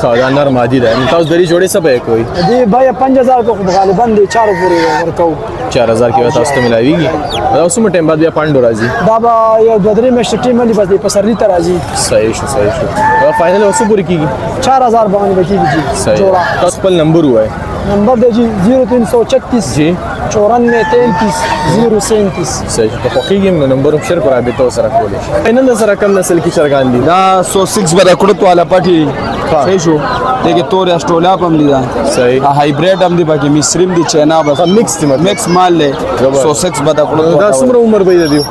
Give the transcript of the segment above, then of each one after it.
خو دا نرم عادي ده نو تاسو درې جوړې څه به کوي دې بیا 5000 کو غالبا دې چارو پورې ورکو 4000 کې تاسو ته ملاويږي دا اوس مو ټیم بعد بیا پاندو راځي دا به یو دوه درې میاشتې ټیم باندې بس دې پسرلی ته راځي صحیح شو صحیح شو دا فائنل اوس پورې کیږي 4000 باندې کیږي جوړه تاسو خپل نمبر وای نمبر دی جی 0336 جی چورن مې 33 037 صحیح ته خوخیږم نو نمبر هم شیر پر رابطه سره کولې شي نن سره کم نسل کې چرګان دي دا 106 بر کړو ته والا پټي صحیح شو دغه تور اسټولا پم لیدا صحیح هایبریډ هم دی باقي مصریم دی چینا بس مکس دی مکس مال له 106 بر کړو دا څومره عمر به دی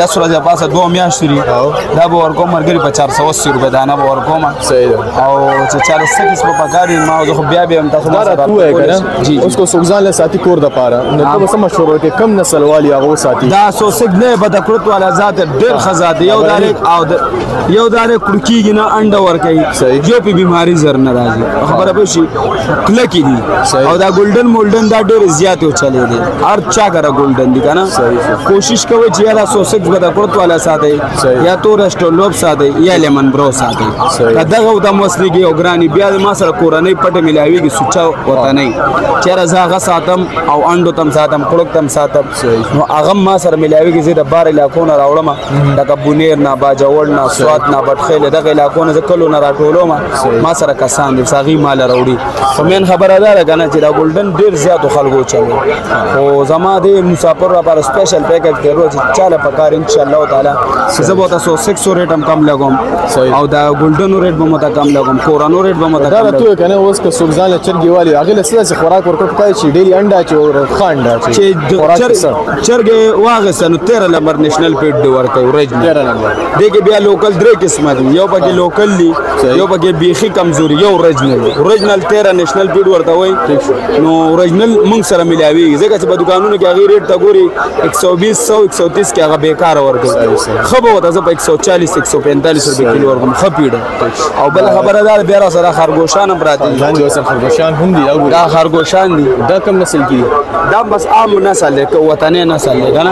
لس ورځې پاسه دوه میاشتې دي دا به ورکوم ملګري په چار سوه اسی روپۍ دانه به ورکوم او چې چاله څه کس په پکار دي ما زه خو بیا بیا هم تاسو ما سره کوی کنه اوس کو څوک ځان له ساتي کور د پاره نو ته څه مشوره کې کم نسل والی هغه ساتي دا سو سګ نه به د کړت والا ذات ډېر خزات یو دار او یو دار کړکیږي نه انډه ور کوي جو په بیماری زر نه راځي خبره به شي کله کې دي او دا ګولډن مولډن دا ډېر زیات چلے دي هر چا غره ګولډن دي کنه کوشش کوي چې یالا سوسکس به د کورت والا ساده یا تو رستولوب ساده یا لیمن برو ساده کداغه د مسلګي او ګرانی بیا ما سره کورنۍ پټه ملاويږي سوچا وته نه چیرې زاغه ساتم او انډو تم ساتم کړک تم ساتم نو هغه ما سره ملاويږي زه د بار علاقو نه راوړم دغه بونیر نه باجوړ نه سواد نه بټخیل دغه علاقو نه کلو نه راټولوم ما سره کسان دي ساغي مال راوړي خو مین خبره دا ده کنه چې دا ګولډن ډیر زیات خلکو چلو او زما د مسافر لپاره سپیشل پیکج دی روز چاله پکار ان شاء الله تعالی زه به تاسو 600 ریټ هم کم لګوم او دا ګولډن ریټ به متا کم لګوم کورانو ریټ به متا کم دا ته کنه اوس که څوک ځان چرګي والی هغه له څه خوراک ورکړ پای چې ډیری انډا چې ور خانډا چې چرګي واغسنو 13 لمر نېشنل پیډ دی ورکه ورځ 13 لمر دې کې بیا لوکل درې قسمه دي یو پکې لوکل دي یو پکې بیخي کمزوري یو اوریجنل اوریجنل 13 نېشنل پیډ ورته وای نو اوریجنل موږ سره ملاوي ځکه چې په دکانونو کې هغه ریټ تا ګوري 120 100 130 کې هغه بیکار ورته خبره وته زه په 140 145 روپے کیلو ورکوم خپیډه او بل خبره دا بیا را سره خرګوشان هم پراته دي ځان جو سره خرګوشان هم دي او دا خرګوشان دي دا کوم نسل کې دا بس عام نسل دی وطني نسل دی کنه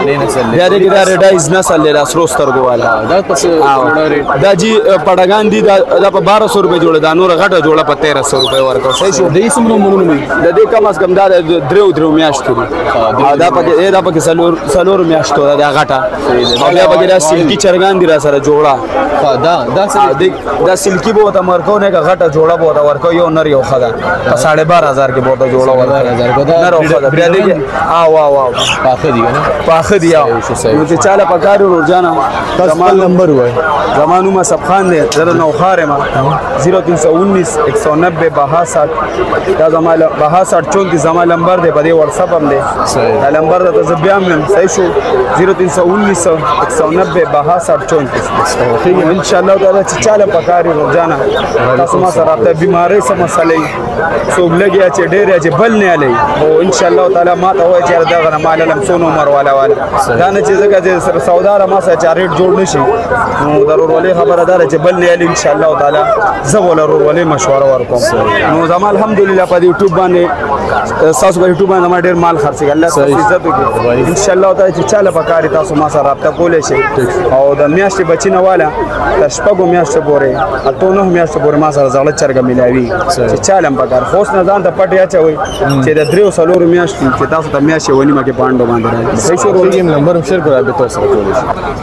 بیا دې دا ریډایز نسل دی دا سرو سترګو والا دا پس دا جی پډګان دي دا په 1200 روپے جوړه دا نور غټه جوړه په 1300 روپے ورکو صحیح شو دې سمره مونږ نه د دې کم از کم دا درو درو میاشتو دا پکې دا پکې سلور سلور میاشتو دا غټه او بیا پکې دا سلکی چرګان دي را سره جوړه خا دا دا سلکی دا سلکی به ته مرکو نه غټه جوړه به ته ورکو یو نر یو خدا په 12500 کې به ته جوړه ورکو نر او خدا بیا دې ا وا وا پاخه دی نه پاخه دی نو چې چاله پکار ور جانا زمان نمبر وای زمان نوم سب خان دی زره نو خاره ما 0319 190 بها 60 دا زمال بها 60 34 زمال نمبر دی په دې واتس اپ هم دی دا نمبر راته زه بیا مې صحیح شو 0319 190 بها 734 ٹھیک ہے انشاءاللہ تعالی چې چاله پکاري روزانه تاسو ما سره راته بیماری سم مسلې څوک لګیا چې ډېر چې بل نه علي او انشاءاللہ تعالی ما ته وایي چې دا غره مال لم سونو مر والا والا دا نه چې زګه چې سره سودار ما سره چې ریټ جوړ نشي نو ضرور ولې خبره دار چې بل نه علي انشاءاللہ تعالی زه ولر ولې مشوره ورکوم نو زما الحمدلله په دې یوټیوب باندې تاسو په یوټیوب باندې ما ډیر مال خرڅ کړ الله تاسو عزت وکړي ان شاء الله تعالی چې چاله پکاري تاسو ما سره رابطه کولای شئ او د میاشتې بچینه والا د شپږو میاشتې پورې اته نه میاشتې پورې ما سره زړه چرګ ملاوي چې چاله پکار خو نه ځان ته پټ یا چوي چې د دریو سلورو میاشتې چې تاسو ته میاشتې ونی ما کې پاندو باندې راځي صحیح شروع نمبر هم شیر کړه به تاسو کولای شئ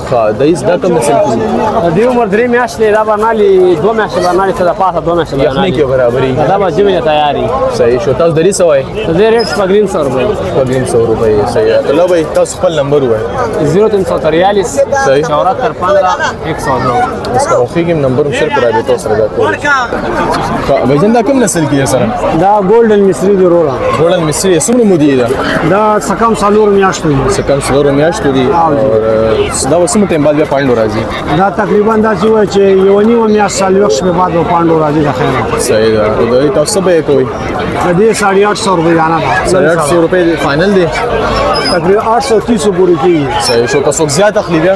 خا د ایس دا کوم څه کیږي د عمر درې میاشتې دا باندې دوه میاشتې باندې څه د پاسه دوه میاشتې باندې یخني کې برابرې دا به جمع تیاری صحیح شو تاسو درې سوای زه ریټ شپږرین سو روپۍ شپږرین سو روپۍ صحیح ته لوي تاسو خپل نمبر وای 0343 74 15 102 بس که وخیږم نمبر هم شیر کرا به تاسو سره دا کوم ویژن دا کوم نسل کې سره دا ګولډن مصری دی وروره ګولډن مصری څومره مودي ده دا سکم سالور میاشت دی سکم سالور میاشت دی دا وسمه ټیم بعد بیا پاندو راځي دا تقریبا دا چې و چې یو نیو میاشت سالور شپه بعد پاندو راځي دا خیر صحیح ده دا تاسو به کوی دا 850 روپے جانا ده 850 روپے فائنل دی تقریبا 830 پورې کیږي صحیح شو که څوک زیات اخلي بیا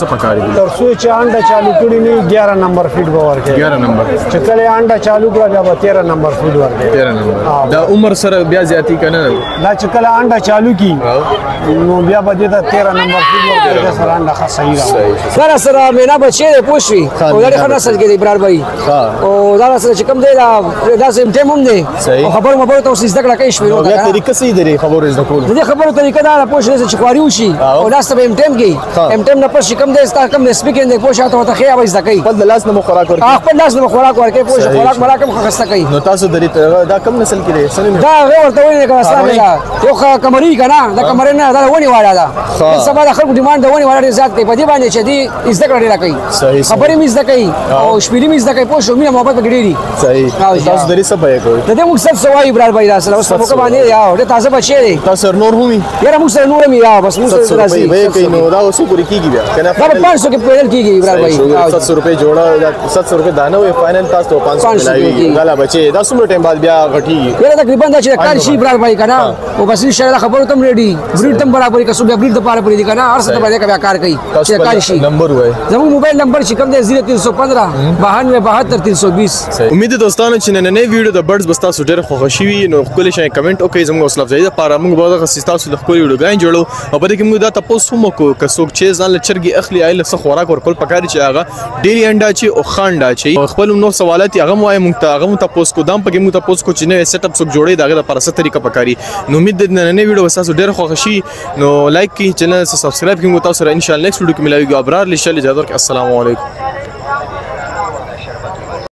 څه پکاري دي تر څو چې انډا چالو کړی نه 11 نمبر فیډ به ورکړي 11 نمبر چې کله انډا چالو کړه بیا به 13 نمبر فیډ ورکړي 13 نمبر دا عمر سره بیا زیاتی کنه دا چې کله انډا چالو کی نو بیا به دې دا 13 نمبر فیډ ورکړي دا سره انډا ښه صحیح راځي سره سره مینا بچی دی پوښوي او دا خبره سره کې ابرار بھائی او دا سره چې کوم دی دا دا سم ټیم هم دی او خبر مبر ته اوس زده کړه کوي شمیرو دا طریقه سي دی خبرو زده کول دې خبرو طریقه دا پوښتنه چې خواري وشي او لاس ته به ټیم کې ټیم ټیم نه پښې کم دی ستا کم سپی کېندې پوه شاته ورته خیا وایي زده کوي خپل د لاس نه مو خوراک ورکړي خپل لاس نه مو خوراک ورکړي پوه شو خوراک مرا کم خسته کوي نو تاسو درې دا کم نسل کې دی سنې دا هغه ورته وایي کړه سلام دا یو کمرې کنه دا کمرې نه دا ونی والا دا سبا د خلکو ډیماند ونی والا ډیر زیات کوي په دې باندې چې دی زده کړه ډیر کوي خبرې مې زده کوي او شپېلې مې زده کوي پوه شو مینه محبت پکې ډېری صحیح تاسو درې څه پوهه کوي د دې موږ سب سوای برار بای دا سره اوس په موقع باندې یا ډېر تازه بچی دی تاسو نور هم یاره موږ سره نور هم یا بس موږ سره راځي وای کوي نو دا اوس پوری کیږي بیا کنه دا 500 کې پیډل کیږي ابراهیم بھائی 700 روپے جوړا 700 روپے دانه وي فائنل تاسو ته 500 ملایوي غلا بچي دا څومره ټیم بعد بیا غټي یاره تقریبا دا چې کار شي ابراهیم بھائی کنه او بس ان شاء الله خبرو تم ریډي بریډ تم برابرې کسو بیا بریډ د پاره پرې دي کنه هر څه ته باندې بیا کار کوي چې کار شي نمبر وای زمو موبایل نمبر چې کوم دی 0315 92 72 320 امید ده دوستانو چې نننې ویډیو د برډز بس تاسو ډېر خوښ شوي نو خپل شي کمنټ وکړئ زموږ حوصله افزایي لپاره موږ به دغه تاسو د خپل ویډیوګانې جوړو او په دې کې موږ دا تاسو هم کو که څوک چې ځان له چرګي اخلي ایل څه خوراک ورکول پکار چې هغه ډېری انډا چې او خانډا چې خپل نو سوالات هغه مو موږ ته هغه مو تاسو کو دام پکې موږ تاسو کو چې نوې سیټ اپ څوک جوړي دغه لپاره څه طریقه پکاري نو امید ده نننې ویډیو تاسو ډېر خوښ شي نو لایک کړئ چینل سبسکرایب کړئ تاسو سره ان شاء الله نیکسټ ویډیو کې ملاوي ګو ابرار لشل اجازه ورکړئ السلام علیکم